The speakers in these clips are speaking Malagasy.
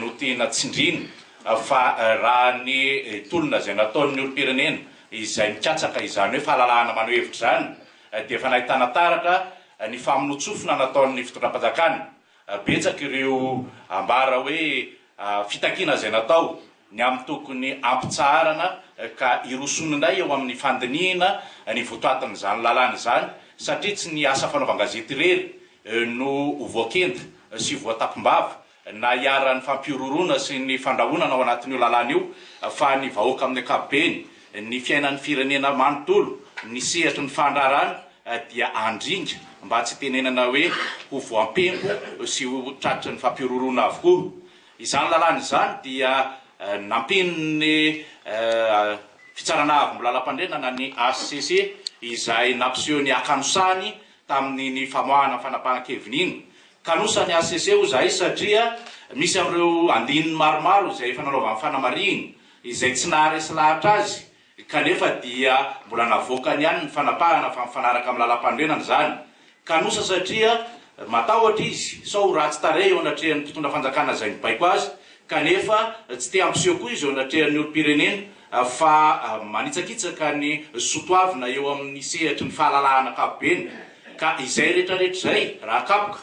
no tena tsindriny fa raha ny tolona izay nataon'ny olom-pirenena izay mikatsaka izany hoe fahalalahana maneho hevitra izany dia efa nahitana taratra ny famonoan-tsofina nataon'ny fitondram-panjakana. Betsaka ireo ambara hoe fitakiana izay natao. ny amin'ny tokony hampitsaharana ka hirosoana indray eo amin'ny fandinihina ny votoatin'izany lalàna izany satria tsy ny asa fanaovan-gazety irery no ho voakenda sy voatapim-bava na iharan'ny fampihorohoroana sy ny fandrahonana ao anatin'io lalàna io fa ny vahoaka amin'ny ankapobeny, ny fiainan'ny firenena manontolo, ny sehatry ny fandraharahana dia handringa mba tsy hitenenana hoe ho voampempo sy ho tratry ny fampihorohoroana avokoa. Izany lalàna izany dia nampian'ny Fitsarana Avo ny Lalampandrenana ny hcc izay nampiseho ny hakanosany tamin'iny famoahana ny fanapahan-keviny iny. Kanosa ny hcc hoy izahay satria misy amin'ireo andininy maromaro izay efa nanaovany fanamarihina izay tsy naharesy lahatra azy kanefa dia mbola navoakany ihany ny fanapahana fa mifanaraka amin'ny lalampanorenana izany, kanosa satria matahotra izy sao ho ratsy tarehy eo anatrehan'ny mpitondra fanjakana izay mibaiko azy, kanefa tsy te hampiseho koa izy eo anatrehan'ny olom-pirenena fa manitsakitsaka ny sotoavina eo amin'ny sehatry ny fahalalahana ankapobeny ka izay retraretra izay raha kapoka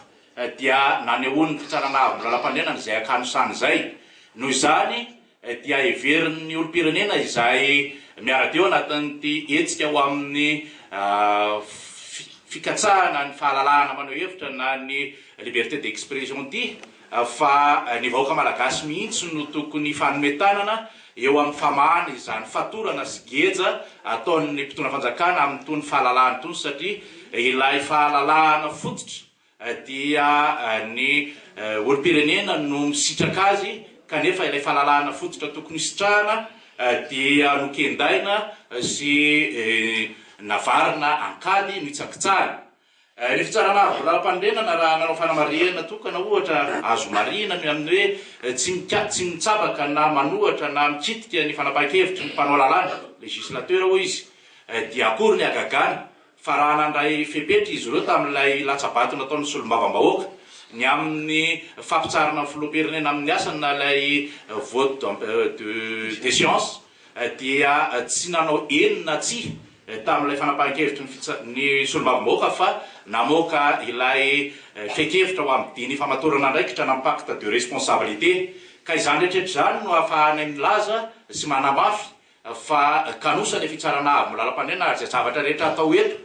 dia nanehoany ny fitsarana avo ny lalampanorenana izay ankanosany izay, noho izany. dia heverin'ny olom-pirenena izay miara-dia eo anatin'ity hetsika ho amin'ny fikatsahana ny fahalalahana maneho hevitra na ny liberté d'expression ity fa ny vahoaka malagasy mihitsy no tokony fanome tanana eo amin'ny famahana izany fatorana sy geja ataon'ny mpitondra fanjakana amin'itony fahalalahana itony satria ilay fahalalahana fototra dia ny olom-pirenena no misitraka azy kanefa ilay fahalalahana fototra tokony hisitrahana dia nokendaina sy navarina an-kady no hitsakitsahina. Ny fitsarana avo rahampanorenana raha nanao fanamarihana tokana ohatra azo marihina ny amin'ny hoe tsy mika, tsy mitsabaka na manohatra na mikitika ny fanapahan-kevitry ny mpanao lalàna, législateur, hoy izy, dia akory ny hagagana? fa raha nandray fepetra izy ireo tamin'ilay latsa-bato nataon'ny solombavambahoaka ny amin'ny fampitsaharana ny filoham-pirenena amin'ny asany na ilay vote d'empereur de déchéance dia tsy nanao eny na tsia tamin'ilay fanapahan-kevitry ny ny solombavambahoaka fa namoaka ilay fehin-kevitra ho amin'ny dihy nifamatorana andraikitra na pacte de responsabilité ka izany rehetra rehetra izany no ahafahanay milaza sy manamafy fa kanosa ny fitsarana avy milalam-pandrena ary izay zavatra rehetra atao eto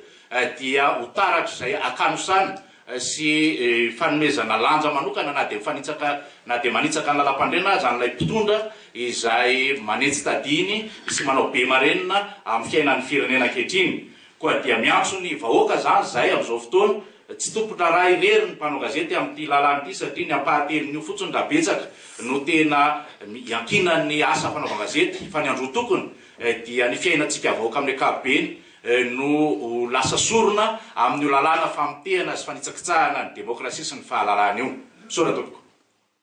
dia ho taratra izay akanosana sy fanomezana lanja manokana na dia mifanitsaka na dia manitsaka ny lalam-pandrena aza an'ilay mpitondra izay manetsi-tadiny sy manao be marenina amin'ny fiainan'ny firenena ankehitriny. Koa dia miantso ny vahoaka izany izahay amin'izao fotoana, tsy tompon-draharaha irery ny mpanao gazety amin'ity lalàna ity satria ny ampahatelon'io fotsiny raha betsaka no tena iankinan'ny asa fanaovan-gazety fa ny androatokony dia ny fiainantsika vahoaka amin'ny ankapobeny no ho lasa sorona amin'io lalàna famotehana sy fanitsakitsahana ny demokrasia sy ny fahalalana io. Misaotra tompoko.